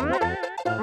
Música